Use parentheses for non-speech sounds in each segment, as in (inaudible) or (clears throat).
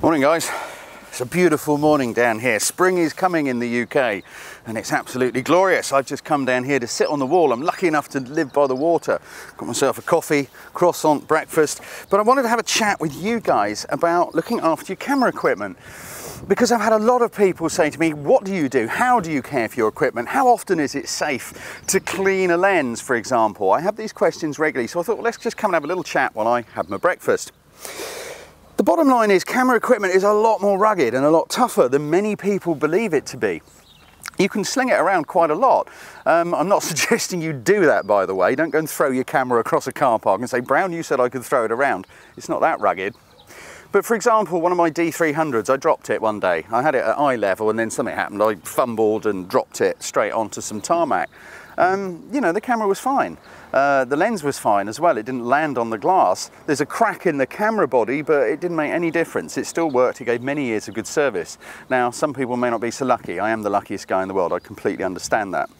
Morning guys. It's a beautiful morning down here. Spring is coming in the UK and it's absolutely glorious. I've just come down here to sit on the wall. I'm lucky enough to live by the water. Got myself a coffee, croissant, breakfast. But I wanted to have a chat with you guys about looking after your camera equipment because I've had a lot of people say to me, what do you do? How do you care for your equipment? How often is it safe to clean a lens, for example? I have these questions regularly, so I thought, well, let's just come and have a little chat while I have my breakfast. The bottom line is camera equipment is a lot more rugged and a lot tougher than many people believe it to be. You can sling it around quite a lot. Um, I'm not (laughs) suggesting you do that, by the way. Don't go and throw your camera across a car park and say, Browne, you said I could throw it around. It's not that rugged. But for example, one of my D300s, I dropped it one day. I had it at eye level and then something happened. I fumbled and dropped it straight onto some tarmac. Um, you know, the camera was fine. Uh, the lens was fine as well. It didn't land on the glass. There's a crack in the camera body, but it didn't make any difference. It still worked. It gave many years of good service. Now, some people may not be so lucky. I am the luckiest guy in the world. I completely understand that.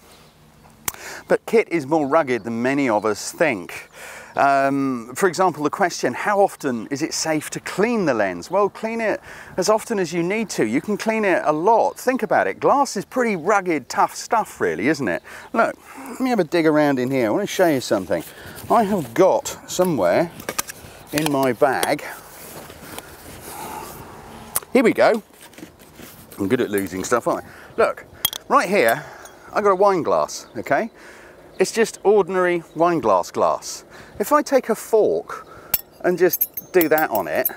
But kit is more rugged than many of us think. Um, for example, the question, how often is it safe to clean the lens? Well, clean it as often as you need to. You can clean it a lot. Think about it. Glass is pretty rugged, tough stuff, really, isn't it? Look, let me have a dig around in here. I want to show you something. I have got somewhere in my bag. Here we go. I'm good at losing stuff, aren't I? Look, right here, I've got a wine glass, okay? It's just ordinary wine glass glass. If I take a fork and just do that on it,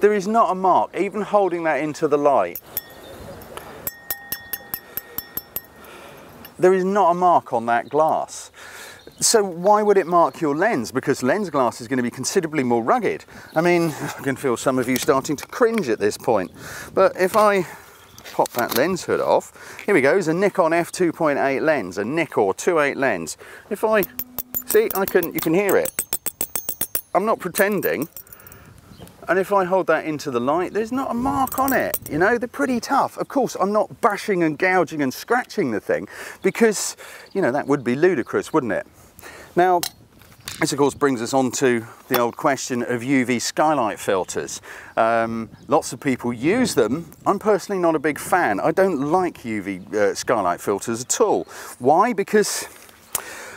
there is not a mark, even holding that into the light. There is not a mark on that glass. So why would it mark your lens? Because lens glass is going to be considerably more rugged. I mean, I can feel some of you starting to cringe at this point. But if I pop that lens hood off. Here we go, it's a Nikon f2.8 lens, a Nikkor 2.8 lens. If I, see, I can, you can hear it. I'm not pretending. And if I hold that into the light, there's not a mark on it. You know, they're pretty tough. Of course, I'm not bashing and gouging and scratching the thing because, you know, that would be ludicrous, wouldn't it? Now, this of course brings us on to the old question of UV skylight filters. Um, lots of people use them. I'm personally not a big fan. I don't like UV uh, skylight filters at all. Why? Because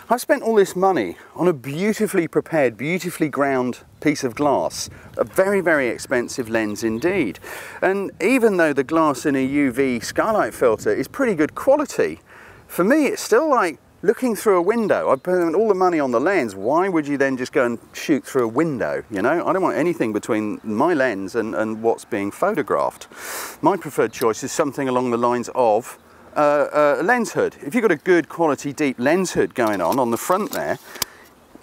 I've spent all this money on a beautifully prepared, beautifully ground piece of glass. A very, very expensive lens indeed. And even though the glass in a UV skylight filter is pretty good quality, for me it's still like looking through a window, I've put all the money on the lens, why would you then just go and shoot through a window? You know, I don't want anything between my lens and, and what's being photographed. My preferred choice is something along the lines of uh, a lens hood. If you've got a good quality deep lens hood going on on the front there,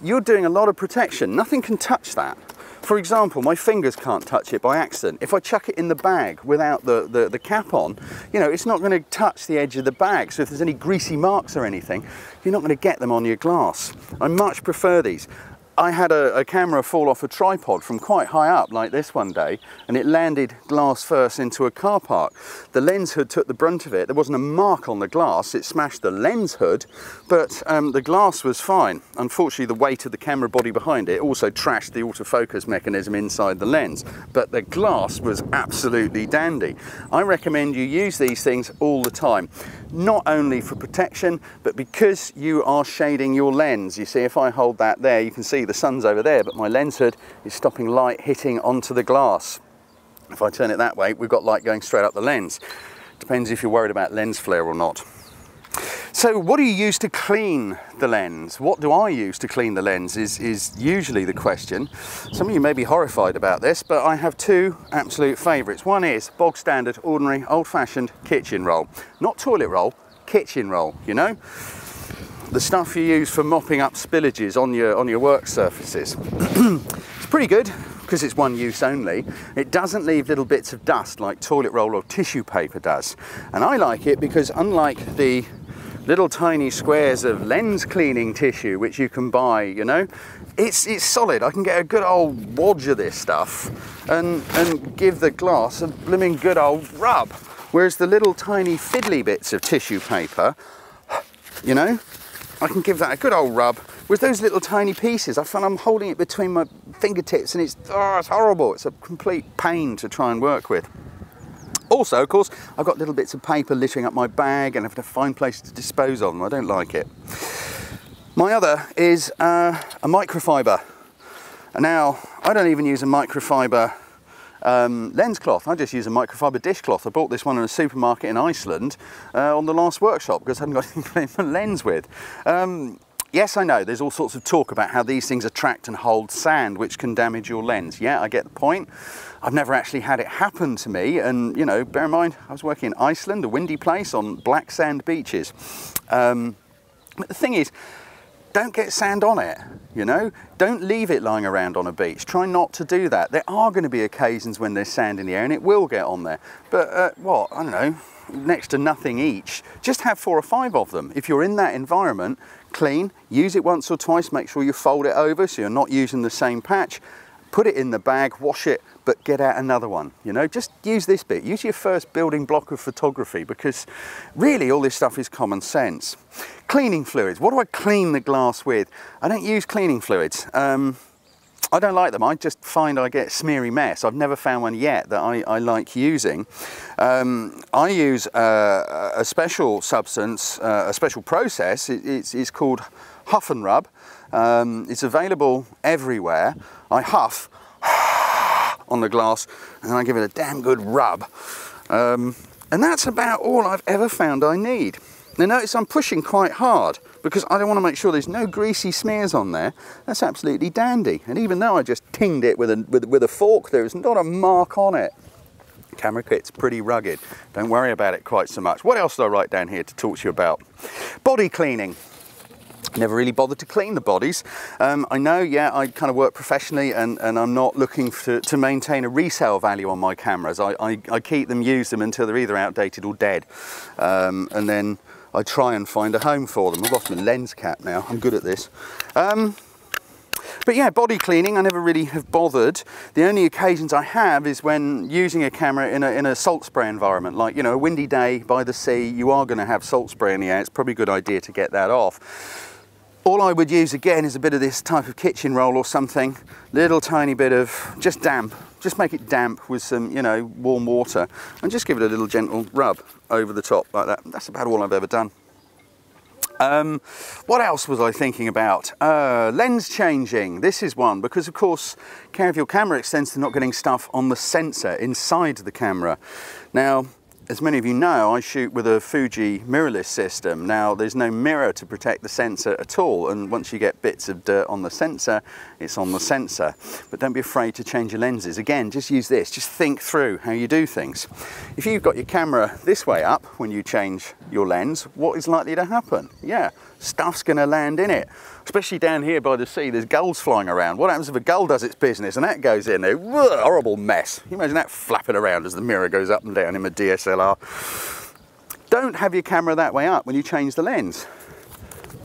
you're doing a lot of protection. Nothing can touch that. For example, my fingers can't touch it by accident. If I chuck it in the bag without the, the, the cap on, you know, it's not going to touch the edge of the bag. So if there's any greasy marks or anything, you're not going to get them on your glass. I much prefer these. I had a, a, camera fall off a tripod from quite high up like this one day and it landed glass first into a car park. The lens hood took the brunt of it. There wasn't a mark on the glass. It smashed the lens hood, but um, the glass was fine. Unfortunately, the weight of the camera body behind it also trashed the autofocus mechanism inside the lens, but the glass was absolutely dandy. I recommend you use these things all the time, not only for protection, but because you are shading your lens. You see, if I hold that there, you can see the sun's over there, but my lens hood is stopping light hitting onto the glass. If I turn it that way, we've got light going straight up the lens. Depends if you're worried about lens flare or not. So what do you use to clean the lens? What do I use to clean the lens is, is usually the question. Some of you may be horrified about this, but I have two absolute favourites. One is bog standard, ordinary, old-fashioned kitchen roll. Not toilet roll, kitchen roll, you know? The stuff you use for mopping up spillages on your on your work surfaces. (clears throat) it's pretty good because it's one use only. It doesn't leave little bits of dust like toilet roll or tissue paper does. And I like it because unlike the little tiny squares of lens cleaning tissue which you can buy, you know, it's it's solid. I can get a good old wadge of this stuff and and give the glass a blooming good old rub. Whereas the little tiny fiddly bits of tissue paper, you know, I can give that a good old rub with those little tiny pieces. I find I'm holding it between my fingertips and it's, oh, it's horrible. It's a complete pain to try and work with. Also, of course, I've got little bits of paper littering up my bag and I have to find places to dispose of them. I don't like it. My other is uh, a microfiber. And Now, I don't even use a microfiber um, lens cloth. I just use a microfiber dishcloth. I bought this one in a supermarket in Iceland uh, on the last workshop because I hadn't got (laughs) anything to lens with. Um, yes, I know, there's all sorts of talk about how these things attract and hold sand, which can damage your lens. Yeah, I get the point. I've never actually had it happen to me. And, you know, bear in mind, I was working in Iceland, a windy place on black sand beaches. Um, but the thing is, don't get sand on it, you know? Don't leave it lying around on a beach. Try not to do that. There are going to be occasions when there's sand in the air and it will get on there. But uh, what, I don't know, next to nothing each, just have four or five of them. If you're in that environment, clean, use it once or twice, make sure you fold it over so you're not using the same patch, put it in the bag, wash it, but get out another one. You know, just use this bit. Use your first building block of photography because really all this stuff is common sense. Cleaning fluids. What do I clean the glass with? I don't use cleaning fluids. Um, I don't like them. I just find I get smeary mess. I've never found one yet that I, I like using. Um, I use uh, a special substance, uh, a special process. It, it's, it's, called Huff and Rub. Um, it's available everywhere. I huff on the glass and I give it a damn good rub. Um, and that's about all I've ever found I need. Now notice I'm pushing quite hard because I don't want to make sure there's no greasy smears on there. That's absolutely dandy. And even though I just tinged it with a, with, with a fork, there is not a mark on it. Camera kit's pretty rugged. Don't worry about it quite so much. What else did I write down here to talk to you about? Body cleaning. Never really bothered to clean the bodies. Um, I know, yeah, I kind of work professionally and, and I'm not looking to, to maintain a resale value on my cameras. I, I, I, keep them, use them until they're either outdated or dead. Um, and then I try and find a home for them. I've got my lens cap now, I'm good at this. Um, but yeah, body cleaning, I never really have bothered. The only occasions I have is when using a camera in a, in a salt spray environment, like, you know, a windy day by the sea, you are gonna have salt spray in the air. It's probably a good idea to get that off. All I would use again is a bit of this type of kitchen roll or something, little tiny bit of just damp, just make it damp with some, you know, warm water and just give it a little gentle rub over the top like that. That's about all I've ever done. Um, what else was I thinking about? Uh, lens changing. This is one because, of course, care of your camera extends to not getting stuff on the sensor inside the camera. Now, as many of you know, I shoot with a Fuji mirrorless system. Now, there's no mirror to protect the sensor at all, and once you get bits of dirt on the sensor, it's on the sensor. But don't be afraid to change your lenses. Again, just use this. Just think through how you do things. If you've got your camera this way up when you change your lens, what is likely to happen? Yeah, stuff's going to land in it especially down here by the sea, there's gulls flying around. What happens if a gull does its business and that goes in there? horrible mess. Can you imagine that flapping around as the mirror goes up and down in a DSLR? Don't have your camera that way up when you change the lens.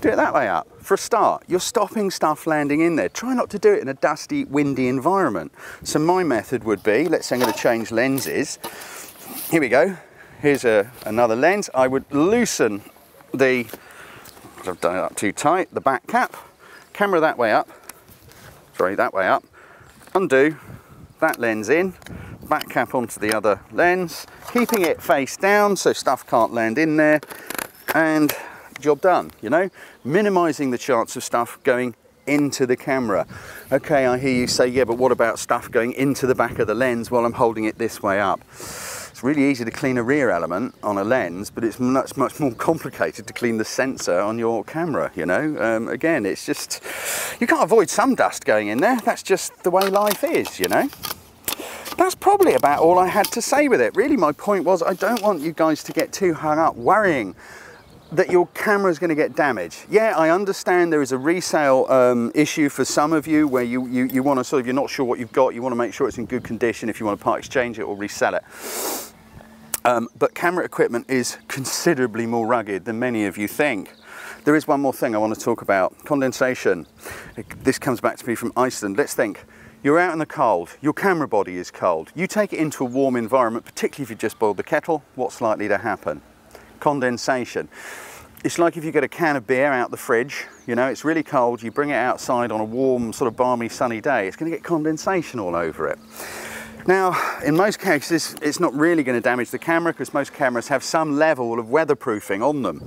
Do it that way up. For a start, you're stopping stuff landing in there. Try not to do it in a dusty, windy environment. So my method would be, let's say I'm going to change lenses. Here we go. Here's a, another lens. I would loosen the I've done it up too tight, the back cap, camera that way up, sorry, that way up, undo. That lens in, back cap onto the other lens, keeping it face down so stuff can't land in there, and job done, you know? Minimizing the chance of stuff going into the camera. Okay, I hear you say, yeah, but what about stuff going into the back of the lens while I'm holding it this way up? It's really easy to clean a rear element on a lens, but it's much, much more (laughs) complicated to clean the sensor on your camera, you know? Um, again, it's just, you can't avoid some dust going in there. That's just the way life is, you know? That's probably about all I had to say with it. Really, my point was I don't want you guys to get too hung up worrying that your camera is going to get damaged. Yeah, I understand there is a resale um, issue for some of you where you, you, you want to sort of, you're not sure what you've got, you want to make sure it's in good condition if you want to part exchange it or resell it. Um, but camera equipment is considerably more rugged than many of you think. There is one more thing I want to talk about, condensation. This comes back to me from Iceland. Let's think, you're out in the cold, your camera body is cold. You take it into a warm environment, particularly if you just boiled the kettle, what's likely to happen? Condensation. it's like if you get a can of beer out the fridge, you know, it's really cold, you bring it outside on a warm, sort of balmy, sunny day, it's going to get condensation all over it. Now, in most cases, it's not really going to damage the camera because most cameras have some level of weatherproofing on them.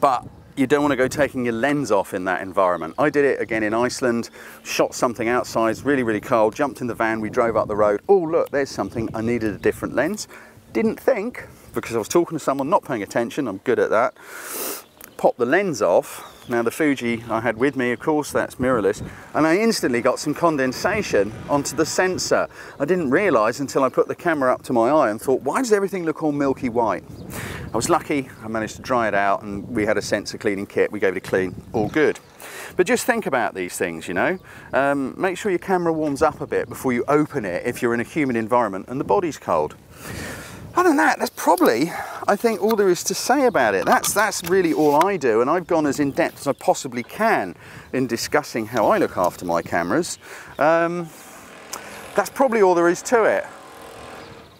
But you don't want to go taking your lens off in that environment. I did it again in Iceland, shot something outside, really, really cold, jumped in the van, we drove up the road. Oh, look, there's something, I needed a different lens. Didn't think, because I was talking to someone, not paying attention, I'm good at that. Pop the lens off. Now the Fuji I had with me, of course, that's mirrorless, and I instantly got some condensation onto the sensor. I didn't realise until I put the camera up to my eye and thought, why does everything look all milky white? I was lucky, I managed to dry it out and we had a sensor cleaning kit, we gave it a clean, all good. But just think about these things, you know. Um, make sure your camera warms up a bit before you open it if you're in a humid environment and the body's cold other than that, that's probably, I think, all there is to say about it. That's, that's really all I do, and I've gone as in depth as I possibly can in discussing how I look after my cameras. Um, that's probably all there is to it.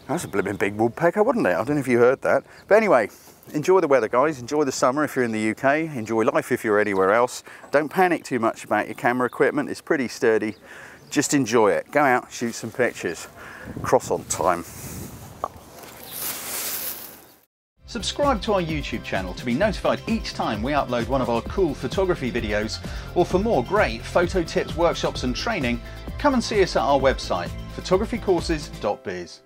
That's a blooming big woodpecker, wouldn't it? I don't know if you heard that. But anyway, enjoy the weather, guys. Enjoy the summer if you're in the UK. Enjoy life if you're anywhere else. Don't panic too much about your camera equipment. It's pretty sturdy. Just enjoy it. Go out, shoot some pictures. Cross on time. Subscribe to our YouTube channel to be notified each time we upload one of our cool photography videos, or for more great photo tips, workshops and training, come and see us at our website, photographycourses.biz.